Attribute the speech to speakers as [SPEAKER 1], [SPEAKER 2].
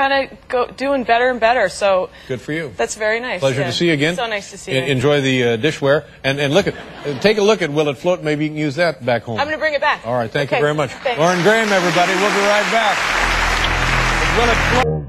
[SPEAKER 1] kind of go doing better and better. So
[SPEAKER 2] Good for you.
[SPEAKER 1] that's very nice.
[SPEAKER 2] Pleasure
[SPEAKER 1] yeah.
[SPEAKER 2] to see you again.
[SPEAKER 1] So nice to see you.
[SPEAKER 2] Enjoy the uh, dishware and and look at take a look at Will It Float. Maybe you can use that back home.
[SPEAKER 1] I'm going to bring it back.
[SPEAKER 2] All right. Thank
[SPEAKER 1] Okay,
[SPEAKER 2] you very much,
[SPEAKER 1] thanks.
[SPEAKER 2] Lauren Graham. Everybody, we'll be right back. Will It Float?